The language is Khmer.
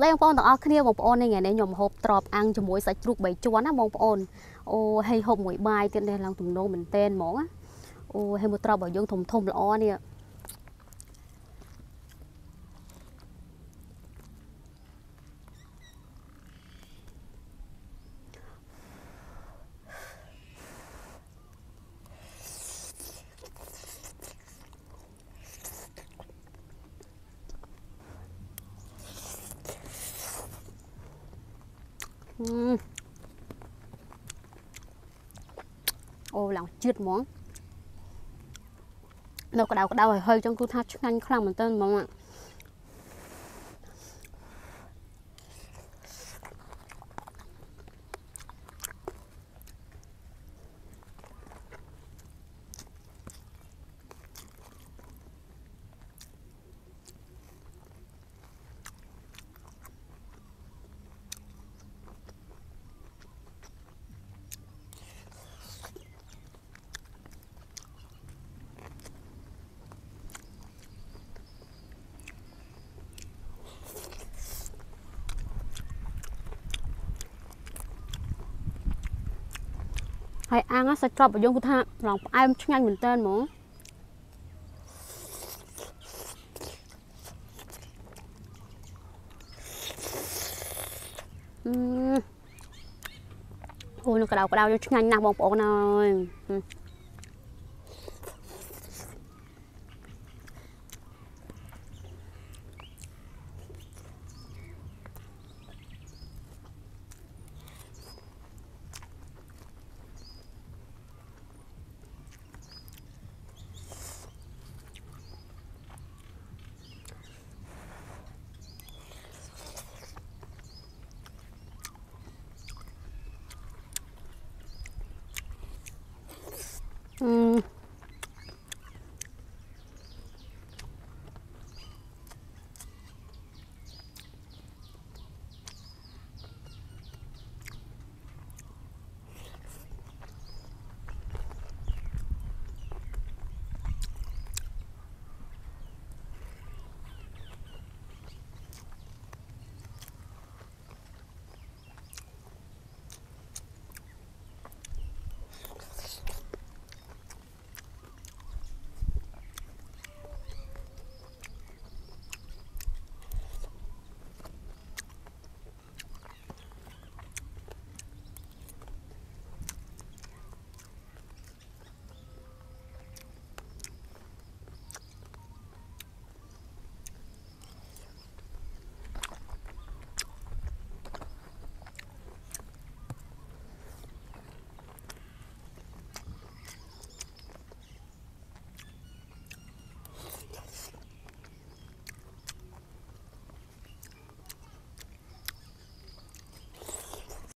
ស្តីបងប្អូនទាំងអស់គ្នាបងប្អូននេះថ្ងៃនេះខ្ញុំហូបត្រប់អាំងជាមួយសាច់ជ្រូក3ជាន់ណាបងប្អូនអូហើយហូបមួយបាយទៀតនេះឡើងទំនោរមែនតែនហ្មងណាអូហើយមកត្រប់របស់យើងធំធំល្អនេះ អូឡើងជាតិហ្មងនៅក្តៅក្តៅហើយហើយចឹងគឺថាឆ្ងាញ់ខ្លាំងមែនទែនហ្មង ហើយអាំងសាច់ក្រប់របស់យើងគឺថាឡងផ្អែមឆ្ងាញ់មែនតើហ្មងអឺអូនៅក្តៅក្តៅយើងឆ្ងាញ់ណាស់បងប្អូនអើយ 嗯。